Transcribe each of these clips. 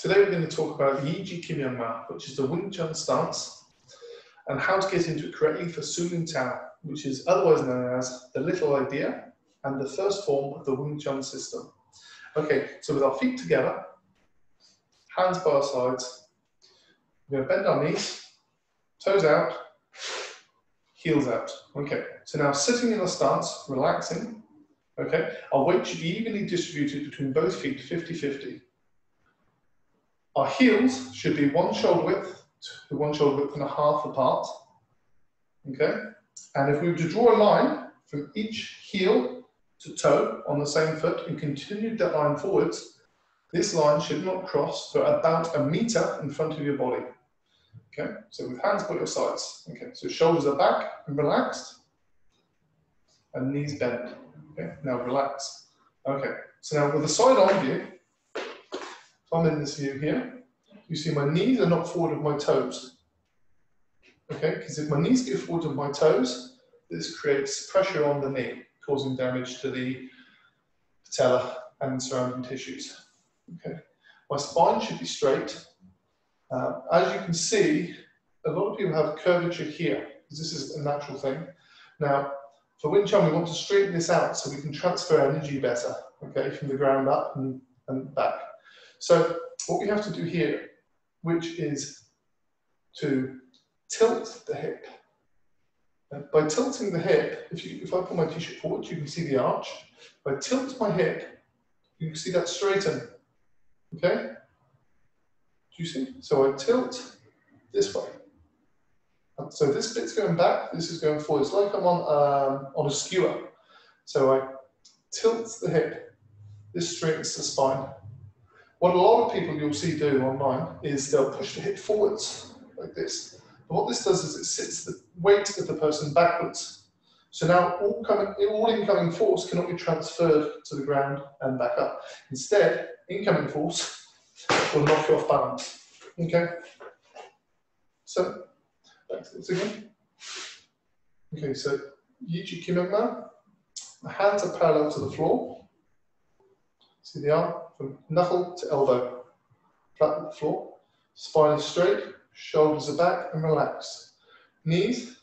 Today we're going to talk about Yee Gee Kim Young Ma, which is the Wing Chun stance, and how to get into it correctly for Siu Lim Tao, which is otherwise known as the little idea and the first form of the Wing Chun system. Okay, so with our feet together, hands by our sides, we're going to bend our knees, toes out, heels out. Okay, so now sitting in a stance, relaxing, okay, our weight should be evenly distributed between both feet, 50-50. Our heels should be one shoulder width to one shoulder width and a half apart. Okay? And if we were to draw a line from each heel to toe on the same foot and continue that line forwards, this line should not cross for about a meter in front of your body. Okay, so with hands by your sides. Okay, so shoulders are back and relaxed, and knees bent. Okay, now relax. Okay, so now with the side on view, I'm in this view here, you see my knees are not forward of my toes. Okay, because if my knees get forward of my toes, this creates pressure on the knee, causing damage to the patella and surrounding tissues. Okay, my spine should be straight. Uh, as you can see, a lot of people have curvature here, because this is a natural thing. Now, for Wing Chun, we want to straighten this out so we can transfer energy better, okay, from the ground up and, and back. So what we have to do here, which is to tilt the hip. And by tilting the hip, if, you, if I pull my t-shirt forward, you can see the arch. If I tilt my hip, you can see that straighten. Okay? Do you see? So I tilt this way. So this bit's going back, this is going forward. It's like I'm on, um, on a skewer. So I tilt the hip. This straightens the spine. What a lot of people you'll see do online is they'll push the hip forwards like this. And what this does is it sits the weight of the person backwards. So now all, coming, all incoming force cannot be transferred to the ground and back up. Instead, incoming force will knock you off balance. Okay? So, back to this again. Okay, so Yee Gee Kim Young Ma. The hands are parallel to the floor. See the arm from knuckle to elbow. Flat floor. Spine is straight, shoulders are back and relaxed. Knees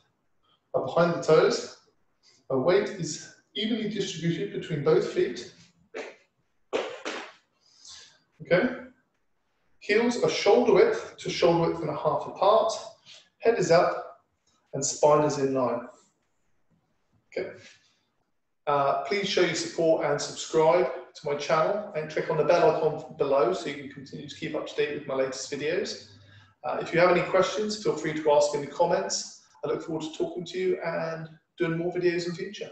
are behind the toes. Weight is evenly distributed between both feet. Okay. Heels are shoulder width to shoulder width and a half apart. Head is up and spine is in line. Okay. Uh, please show your support and subscribe to my channel and click on the bell icon below so you can continue to keep up to date with my latest videos. Uh, if you have any questions, feel free to ask in the comments. I look forward to talking to you and doing more videos in future.